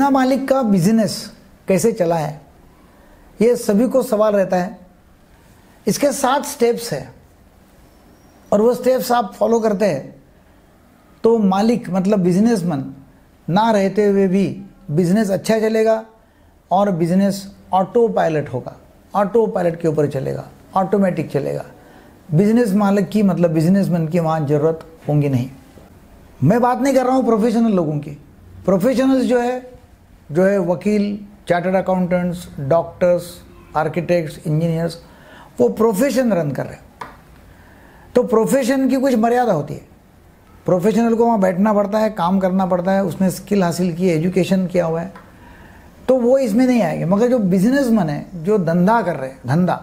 बिना मालिक का बिज़नेस कैसे चला है? ये सभी को सवाल रहता है। इसके सात स्टेप्स है। और वो स्टेप्स आप फॉलो करते हैं। तो मालिक मतलब बिजनेसमैन ना रहते हुए भी बिज़नेस अच्छा चलेगा और बिज़नेस ऑटो पायलट होगा। ऑटो पायलट के ऊपर चलेगा ऑटोमेटिक चलेगा। बिज़नेस मालिक की मतलब बिजनेसमैन की वहाँ ज़रूरत होंगी नहीं। मैं बात नहीं कर रहा हूँ प्रोफेशनल लोगों की। प्रोफेशनल्स जो है जो है वकील chartered accountants doctors architects engineers वो प्रोफेशन रन कर रहे हैं। तो प्रोफेशन की कुछ मर्यादा होती है। प्रोफेशनल को वहाँ बैठना पड़ता है, काम करना पड़ता है, उसने स्किल हासिल की एजुकेशन किया हुआ है। तो वो इसमें नहीं आएँगे। मगर जो बिजनेसमैन है, जो धंधा कर रहे हैं, धंधा,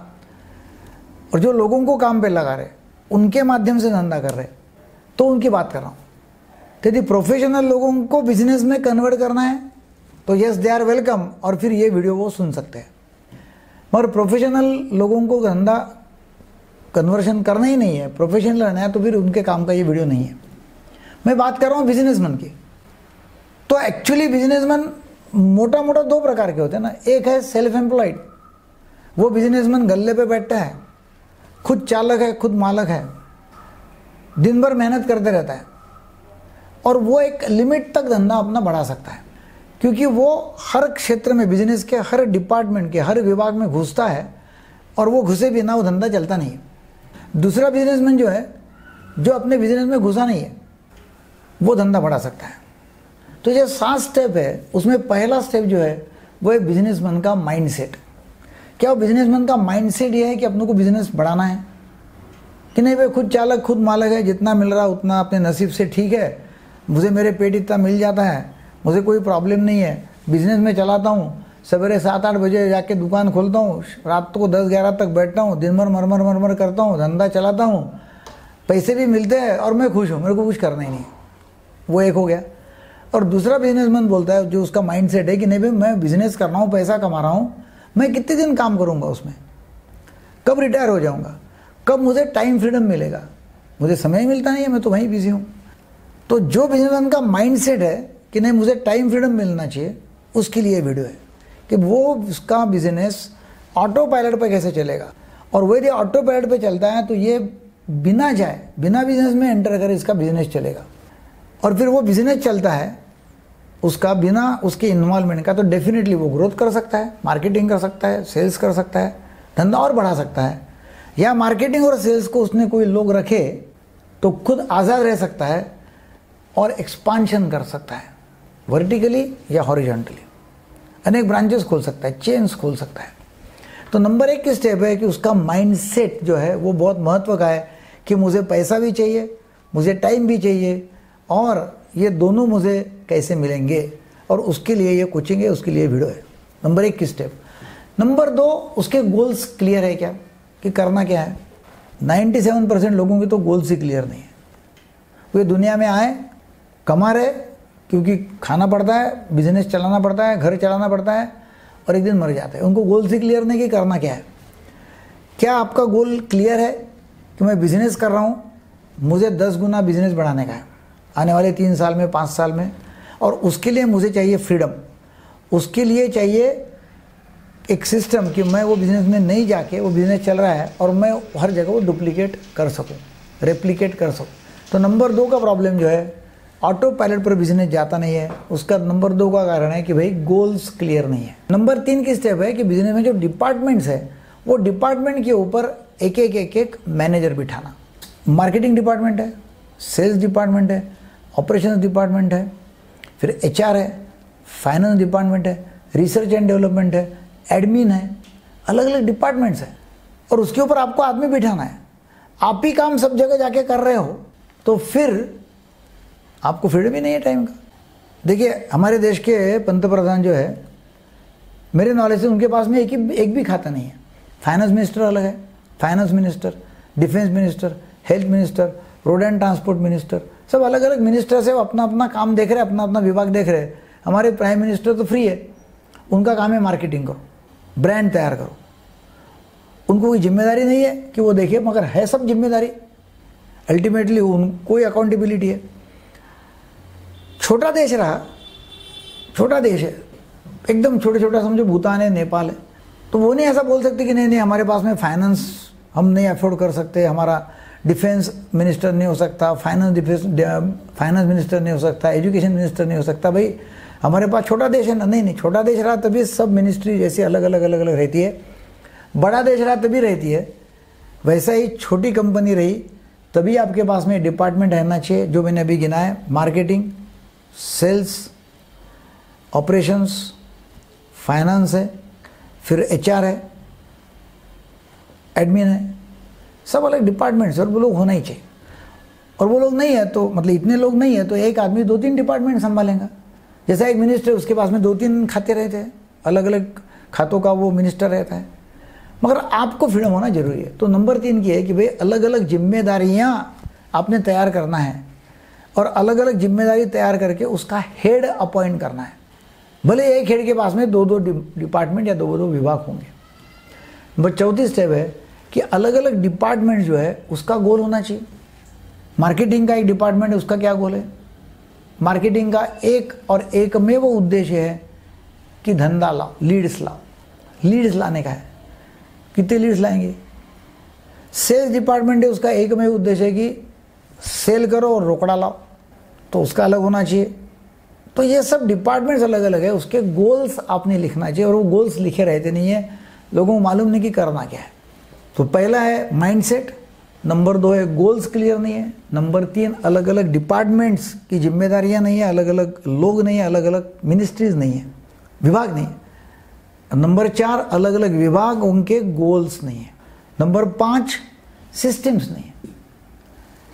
और जो लोगों को काम पे लगा रहे उनके माध्यम से धंधा कर रहे तो उनकी बात कर रहा हूँ। तो यदि प्रोफेशनल लोगों को बिज़नेस में कन्वर्ट करना है तो यस दे आर वेलकम और फिर ये वीडियो वो सुन सकते हैं। मगर प्रोफेशनल लोगों को धंधा कन्वर्शन करना ही नहीं है। प्रोफेशनल रहना है तो फिर उनके काम का ये वीडियो नहीं है। मैं बात कर रहा हूँ बिजनेसमैन की। तो एक्चुअली बिजनेसमैन मोटा मोटा दो प्रकार के होते हैं ना। एक है सेल्फ एम्प्लॉयड वो बिजनेसमैन गले पे बैठता है। खुद चालक है, खुद मालक है। दिन भर मेहनत करते रहता है। और वो एक लिमिट तक धंधा अपना बढ़ा सकता है। क्योंकि वो हर क्षेत्र में बिज़नेस के, हर डिपार्टमेंट के, हर विभाग में घुसता है और वो घुसे बिना वो धंधा चलता नहीं है। दूसरा बिजनेसमैन जो है, जो अपने बिज़नेस में घुसा नहीं है, वो धंधा बढ़ा सकता है। तो ये सात स्टेप है। उसमें पहला स्टेप जो है, वो है बिजनेसमैन का माइंड क्या वो बिजनेसमैन का माइंड सेट ये है कि अपनों को बिज़नेस बढ़ाना है? कि नहीं भाई, खुद चालक, खुद मालक है, जितना मिल रहा उतना अपने नसीब से ठीक है, मुझे मेरे पेट इतना मिल जाता है मुझे कोई प्रॉब्लम नहीं है। बिज़नेस में चलाता हूँ। सवेरे सात आठ बजे जाके दुकान खोलता हूँ। रात को दस ग्यारह तक बैठता हूँ। दिन भर मरमर मरमर करता हूँ। धंधा चलाता हूँ। पैसे भी मिलते हैं और मैं खुश हूँ। मेरे को कुछ करना ही नहीं वो एक हो गया। और दूसरा बिजनेसमैन बोलता है, जो उसका माइंड सेट है कि नहीं भाई, मैं बिज़नेस कर रहा हूँ, पैसा कमा रहा हूँ। मैं कितने दिन काम करूँगा उसमें? कब रिटायर हो जाऊँगा? कब मुझे टाइम फ्रीडम मिलेगा? मुझे समय मिलता नहीं है, मैं तो वहीं बिज़ी हूँ। तो जो बिजनेसमैन का माइंड सेट है कि नहीं, मुझे टाइम फ्रीडम मिलना चाहिए, उसके लिए वीडियो है कि वो उसका बिज़नेस ऑटो पायलट पर कैसे चलेगा। और वो यदि ऑटो पायलट पर चलता है तो ये बिना जाए, बिना बिज़नेस में एंटर करे, इसका बिज़नेस चलेगा। और फिर वो बिज़नेस चलता है, उसका बिना उसके इन्वॉल्वमेंट का तो डेफिनेटली वो ग्रोथ कर सकता है मार्केटिंग कर सकता है सेल्स कर सकता है, धंधा और बढ़ा सकता है। या मार्केटिंग और सेल्स को उसने कोई लोग रखे तो खुद आज़ाद रह सकता है और एक्सपांशन कर सकता है। वर्टिकली या हॉरिजॉन्टली अनेक ब्रांचेस खोल सकता है चेन्स खोल सकता है। तो नंबर एक की स्टेप है कि उसका माइंड सेट जो है, वो बहुत महत्व का है कि मुझे पैसा भी चाहिए, मुझे टाइम भी चाहिए, और ये दोनों मुझे कैसे मिलेंगे? और उसके लिए ये कोचिंग है, उसके लिए वीडियो है। नंबर एक की स्टेप नंबर दो, उसके गोल्स क्लियर है क्या? कि करना क्या है? 97 परसेंट लोगों के तो गोल्स ही क्लियर नहीं है। वे दुनिया में आए, कमा रहे क्योंकि खाना पड़ता है बिज़नेस चलाना पड़ता है, घर चलाना पड़ता है और एक दिन मर जाते हैं। उनको गोल से क्लियर नहीं कि करना क्या है। क्या आपका गोल क्लियर है कि मैं बिज़नेस कर रहा हूँ? मुझे दस गुना बिज़नेस बढ़ाने का है। आने वाले तीन साल में, पाँच साल में। और उसके लिए मुझे चाहिए फ्रीडम उसके लिए चाहिए एक सिस्टम कि मैं वो बिज़नेस में नहीं जाके वो बिज़नेस चल रहा है और मैं हर जगह वो डुप्लीकेट कर सकूँ रेप्लिकेट कर सकूँ। तो नंबर दो का प्रॉब्लम जो है ऑटो पायलट पर बिज़नेस जाता नहीं है। उसका नंबर दो का कारण है कि भाई गोल्स क्लियर नहीं है। नंबर तीन की स्टेप है कि बिज़नेस में जो डिपार्टमेंट्स है, वो डिपार्टमेंट के ऊपर एक एक एक एक मैनेजर बिठाना। मार्केटिंग डिपार्टमेंट है, सेल्स डिपार्टमेंट है ऑपरेशन डिपार्टमेंट है, फिर एचआर है, फाइनेंस डिपार्टमेंट है, रिसर्च एंड डेवलपमेंट है, एडमिन है अलग अलग डिपार्टमेंट्स है। और उसके ऊपर आपको आदमी बिठाना है। आप ही काम सब जगह जाके कर रहे हो। तो फिर आपको फ्रीडम ही नहीं है टाइम का। देखिए, हमारे देश के पंत प्रधान जो है, मेरे नॉलेज से उनके पास में एक ही, एक भी खाता नहीं है। फाइनेंस मिनिस्टर अलग है। Finance minister defence minister health minister road and transport minister सब अलग अलग मिनिस्टर से अपना अपना काम देख रहे हैं अपना अपना विभाग देख रहे हैं। हमारे प्राइम मिनिस्टर तो फ्री है। उनका काम है मार्केटिंग करो ब्रांड तैयार करो। उनको कोई ज़िम्मेदारी नहीं है कि वो देखे मगर है सब ज़िम्मेदारी। अल्टीमेटली उनको ही अकाउंटेबिलिटी है। छोटा देश रहा। छोटा देश है। एकदम छोटे छोटा समझो भूटान है, नेपाल है। तो वो नहीं ऐसा बोल सकते कि नहीं नहीं, हमारे पास में फाइनेंस हम नहीं अफोर्ड कर सकते, हमारा डिफेंस मिनिस्टर नहीं हो सकता फाइनेंस डिफेंस फाइनेंस मिनिस्टर नहीं हो सकता एजुकेशन मिनिस्टर नहीं हो सकता। भाई, हमारे पास छोटा देश है ना? नहीं नहीं, छोटा देश रहा तभी सब मिनिस्ट्री जैसी अलग अलग अलग अलग रहती है। बड़ा देश रहा तभी रहती है। वैसा ही छोटी कंपनी रही, तभी आपके पास में डिपार्टमेंट रहना चाहिए, जो मैंने अभी गिना है मार्केटिंग सेल्स, ऑपरेशंस, फाइनेंस है, फिर एचआर है, एडमिन है, सब अलग डिपार्टमेंट्स और वो लोग होना ही चाहिए। और वो लोग नहीं है तो मतलब इतने लोग नहीं है तो एक आदमी दो तीन डिपार्टमेंट संभालेगा। जैसा एक मिनिस्टर उसके पास में दो तीन खाते रहते हैं अलग अलग खातों का वो मिनिस्टर रहता है। मगर आपको फ्रीडम होना ज़रूरी है। तो नंबर तीन की है कि भाई अलग अलग जिम्मेदारियाँ आपने तैयार करना है। और अलग अलग ज़िम्मेदारी तैयार करके उसका हेड अपॉइंट करना है। भले एक हेड के पास में दो दो डिपार्टमेंट या दो दो विभाग होंगे नंबर चौथी स्टेप है कि अलग अलग डिपार्टमेंट जो है, उसका गोल होना चाहिए। मार्केटिंग का एक डिपार्टमेंट है, उसका क्या गोल है? मार्केटिंग का एक और एक में वो उद्देश्य है कि धंधा लाओ लीड्स लाओ। लीड्स लाने का है। कितने लीड्स लाएँगे? सेल्स डिपार्टमेंट है, उसका एक में उद्देश्य है कि सेल करो और रोकड़ा लाओ। तो उसका अलग होना चाहिए। तो ये सब डिपार्टमेंट्स अलग अलग है, उसके गोल्स आपने लिखना चाहिए और वो गोल्स लिखे रहते नहीं है। लोगों को मालूम नहीं कि करना क्या है। तो पहला है माइंडसेट नंबर दो है गोल्स क्लियर नहीं है। नंबर तीन अलग अलग डिपार्टमेंट्स की जिम्मेदारियाँ नहीं है अलग अलग लोग नहीं है अलग अलग मिनिस्ट्रीज नहीं है, विभाग नहीं है। नंबर चार अलग अलग विभाग, उनके गोल्स नहीं है। नंबर पाँच सिस्टम्स नहीं है।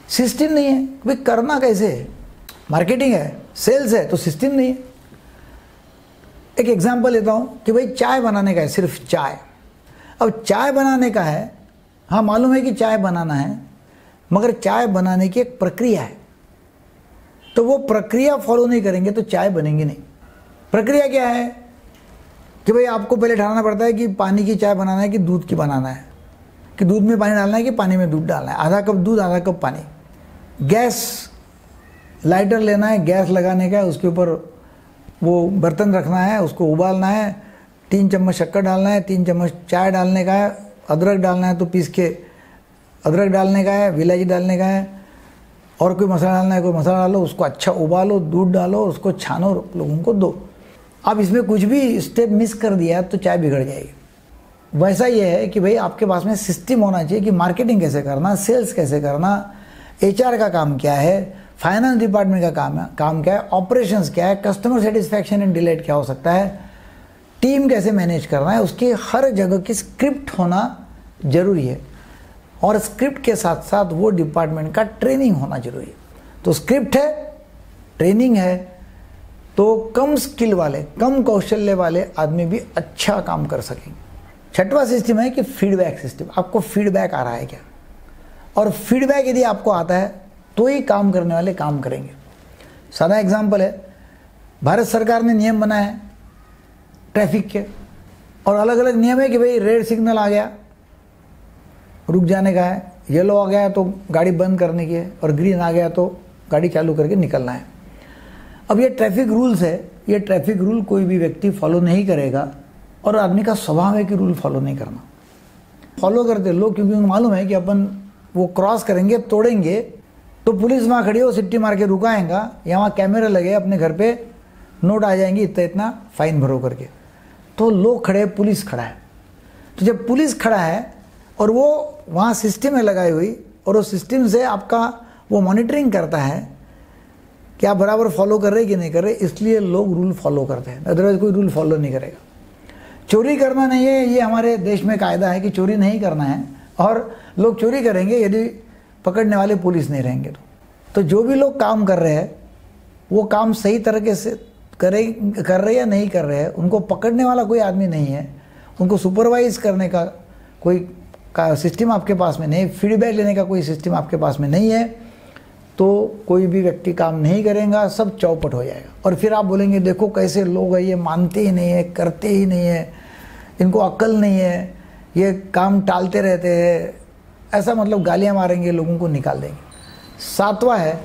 सिस्टम नहीं है भाई करना कैसे है? मार्केटिंग है, सेल्स है तो सिस्टम नहीं है। एक एग्जांपल लेता हूँ कि भाई चाय बनाने का है, सिर्फ़ चाय। अब चाय बनाने का है हाँ मालूम है कि चाय बनाना है, मगर चाय बनाने की एक प्रक्रिया है। तो वो प्रक्रिया फॉलो नहीं करेंगे तो चाय बनेगी नहीं। प्रक्रिया क्या है? कि भाई आपको पहले ठहराना पड़ता है कि पानी की चाय बनाना है कि दूध की बनाना है? कि दूध में पानी डालना है कि पानी में दूध डालना है? आधा कप दूध, आधा कप पानी। गैस लाइटर लेना है, गैस लगाने का है, उसके ऊपर वो बर्तन रखना है, उसको उबालना है, तीन चम्मच शक्कर डालना है, तीन चम्मच चाय डालने का है, अदरक डालना है तो पीस के अदरक डालने का है, विलायची डालने का है, और कोई मसाला डालना है, कोई मसाला डालो, उसको अच्छा उबालो, दूध डालो, उसको छानो, लोगों को दो। अब इसमें कुछ भी स्टेप मिस कर दिया तो चाय बिगड़ जाएगी। वैसा ये है कि भाई आपके पास में सिस्टम होना चाहिए कि मार्केटिंग कैसे करना सेल्स कैसे करना एच का काम क्या है फाइनेंस डिपार्टमेंट का काम है, काम क्या है? ऑपरेशंस क्या है? कस्टमर सेटिस्फैक्शन एंड डिलेट क्या हो सकता है? टीम कैसे मैनेज करना है? उसकी हर जगह की स्क्रिप्ट होना ज़रूरी है। और स्क्रिप्ट के साथ साथ वो डिपार्टमेंट का ट्रेनिंग होना ज़रूरी है। तो स्क्रिप्ट है, ट्रेनिंग है तो कम स्किल वाले, कम कौशल्य वाले आदमी भी अच्छा काम कर सकेंगे। छठवा सिस्टम है कि फीडबैक सिस्टम आपको फीडबैक आ रहा है क्या? और फीडबैक यदि आपको आता है तो ही काम करने वाले काम करेंगे। सादा एग्ज़ाम्पल है, भारत सरकार ने नियम बनाया है ट्रैफ़िक के, और अलग अलग नियम है कि भाई रेड सिग्नल आ गया, रुक जाने का है येलो आ गया तो गाड़ी बंद करने की है, और ग्रीन आ गया तो गाड़ी चालू करके निकलना है। अब ये ट्रैफ़िक रूल्स है, ये ट्रैफ़िक रूल कोई भी व्यक्ति फॉलो नहीं करेगा, और आदमी का स्वभाव है कि रूल फॉलो नहीं करना। फॉलो करते लोग, क्योंकि उनको मालूम है कि अपन वो क्रॉस करेंगे, तोड़ेंगे तो पुलिस वहाँ खड़ी हो सिट्टी मार के रुकाएगा। या वहाँ कैमरे लगे अपने घर पे। नोट आ जाएँगे, इतना इतना, फाइन भरो करके। तो लोग खड़े पुलिस खड़ा है। तो जब पुलिस खड़ा है और वो वहाँ सिस्टम है लगाई हुई, और उस सिस्टम से आपका वो मॉनिटरिंग करता है कि आप बराबर फॉलो कर रहे कि नहीं कर रहे, इसलिए लोग रूल फॉलो करते हैं। अदरवाइज़ कोई रूल फॉलो नहीं करेगा। चोरी करना नहीं है, ये हमारे देश में कायदा है कि चोरी नहीं करना है। और लोग चोरी करेंगे, यदि पकड़ने वाले पुलिस नहीं रहेंगे तो। तो जो भी लोग काम कर रहे हैं, वो काम सही तरीके से करे, कर रहे या नहीं कर रहे हैं, उनको पकड़ने वाला कोई आदमी नहीं है। उनको सुपरवाइज करने का कोई का सिस्टम आपके पास में नहीं फीडबैक लेने का कोई सिस्टम आपके पास में नहीं है तो कोई भी व्यक्ति काम नहीं करेगा, सब चौपट हो जाएगा। और फिर आप बोलेंगे, देखो कैसे लोग हैं, ये मानते ही नहीं है, करते ही नहीं है, इनको अक्ल नहीं है, ये काम टालते रहते हैं ऐसा मतलब गालियाँ मारेंगे, लोगों को निकाल देंगे। सातवां है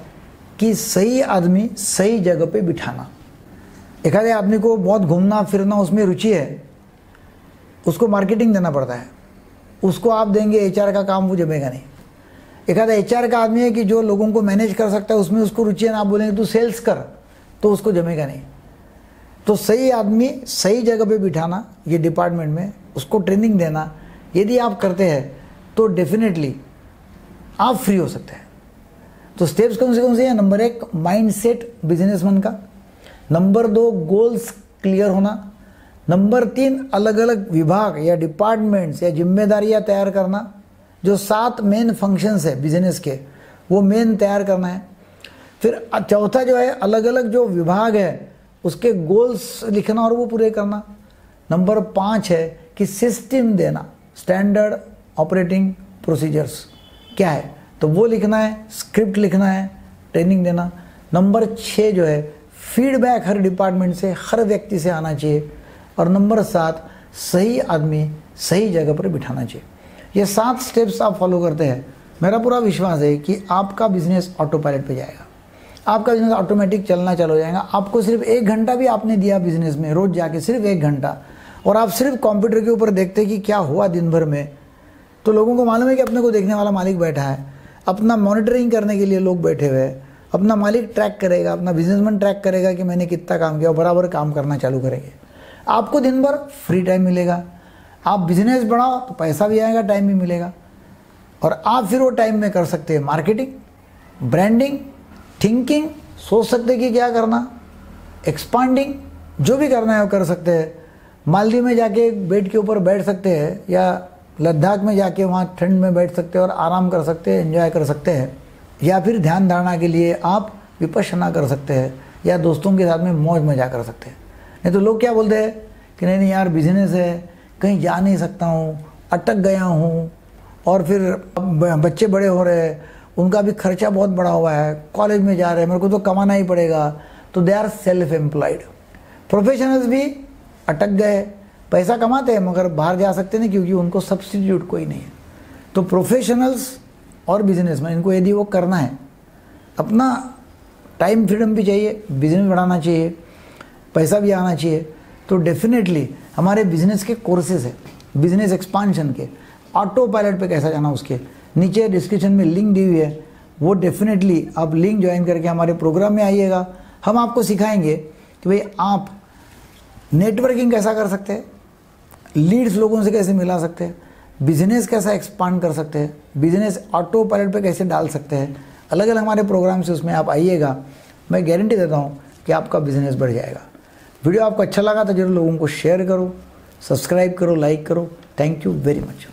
कि सही आदमी सही जगह पे बिठाना। एक आधे आदमी को बहुत घूमना, फिरना, उसमें रुचि है, उसको मार्केटिंग देना पड़ता है। उसको आप देंगे एचआर का काम वो जमेगा नहीं। एक आधा एच का आदमी है कि जो लोगों को मैनेज कर सकता है, उसमें उसको रुचि है, ना आप बोलेंगे, तू सेल्स कर तो उसको जमेगा नहीं। तो सही आदमी सही जगह पे बिठाना, ये डिपार्टमेंट में, उसको ट्रेनिंग देना। यदि आप करते हैं तो डेफिनेटली आप फ्री हो सकते हैं। तो स्टेप्स कौन से कौन से हैं? नंबर एक माइंड सेट बिजनेसमैन का। नंबर दो गोल्स क्लियर होना। नंबर तीन अलग अलग विभाग या डिपार्टमेंट्स या जिम्मेदारियाँ तैयार करना। जो सात मेन फ़ंक्शंस है बिज़नेस के, वो मेन तैयार करना है। फिर चौथा जो है अलग अलग जो विभाग है, उसके गोल्स लिखना और वो पूरे करना। नंबर पाँच है कि सिस्टम देना। Standard operating procedures. क्या है? तो वो लिखना है, स्क्रिप्ट लिखना है, ट्रेनिंग देना। नंबर छः जो है, फीडबैक हर डिपार्टमेंट से, हर व्यक्ति से आना चाहिए। और नंबर सात, सही आदमी सही जगह पर बिठाना चाहिए। ये सात स्टेप्स आप फॉलो करते हैं। मेरा पूरा विश्वास है कि आपका बिज़नेस ऑटो पायलट पर जाएगा। आपका बिज़नेस ऑटोमेटिक चलना चालू हो जाएगा। आपको सिर्फ़ एक घंटा भी आपने दिया बिज़नेस में, रोज जाके सिर्फ़ एक घंटा। और आप सिर्फ़ कंप्यूटर के ऊपर देखते हैं कि क्या हुआ दिन भर में। तो लोगों को मालूम है कि अपने को देखने वाला मालिक बैठा है। अपना मॉनिटरिंग करने के लिए लोग बैठे हुए हैं। अपना मालिक ट्रैक करेगा, अपना बिजनेसमैन ट्रैक करेगा कि मैंने कितना काम किया और बराबर काम करना चालू करेंगे। आपको दिन भर फ्री टाइम मिलेगा। आप बिज़नेस बढ़ाओ तो पैसा भी आएगा टाइम भी मिलेगा। और आप फिर वो टाइम में कर सकते हैं मार्केटिंग ब्रांडिंग थिंकिंग सोच सकते कि क्या करना। एक्सपांडिंग जो भी करना है वो कर सकते हैं। मालदीव में जाके बेड के ऊपर बैठ सकते हैं या लद्दाख में जाके वहाँ ठंड में बैठ सकते हैं और आराम कर सकते हैं एंजॉय कर सकते हैं। या फिर ध्यान धारणा के लिए आप विपशना कर सकते हैं, या दोस्तों के साथ में मौज मज़ा कर सकते हैं। नहीं तो लोग क्या बोलते हैं कि नहीं नहीं यार बिज़नेस है, कहीं जा नहीं सकता हूँ, अटक गया हूँ, और फिर बच्चे बड़े हो रहे हैं, उनका भी खर्चा बहुत बड़ा हुआ है कॉलेज में जा रहे हैं, मेरे को तो कमाना ही पड़ेगा। तो they are self employed professionals भी अटक गए पैसा कमाते हैं, मगर बाहर जा सकते नहीं क्योंकि उनको सब्सिट्यूट कोई नहीं है। तो प्रोफेशनल्स और बिज़नेस में इनको यदि वो करना है, अपना टाइम फ्रीडम भी चाहिए बिज़नेस बढ़ाना चाहिए, पैसा भी आना चाहिए तो डेफिनेटली हमारे बिज़नेस के कोर्सेज है बिज़नेस एक्सपांशन के। ऑटो पायलट पे कैसा जाना उसके? नीचे डिस्क्रिप्शन में लिंक दी हुई है, वो डेफिनेटली आप लिंक ज्वाइन करके हमारे प्रोग्राम में आइएगा, हम आपको सिखाएँगे कि भाई आप नेटवर्किंग कैसा कर सकते हैं लीड्स लोगों से कैसे मिला सकते हैं? बिज़नेस कैसा एक्सपांड कर सकते हैं? बिज़नेस ऑटो पायलट पे कैसे डाल सकते हैं? अलग अलग हमारे प्रोग्राम से उसमें आप आइएगा। मैं गारंटी देता हूँ कि आपका बिज़नेस बढ़ जाएगा। वीडियो आपको अच्छा लगा तो ज़रूर लोगों को शेयर करो सब्सक्राइब करो लाइक करो। Thank you very much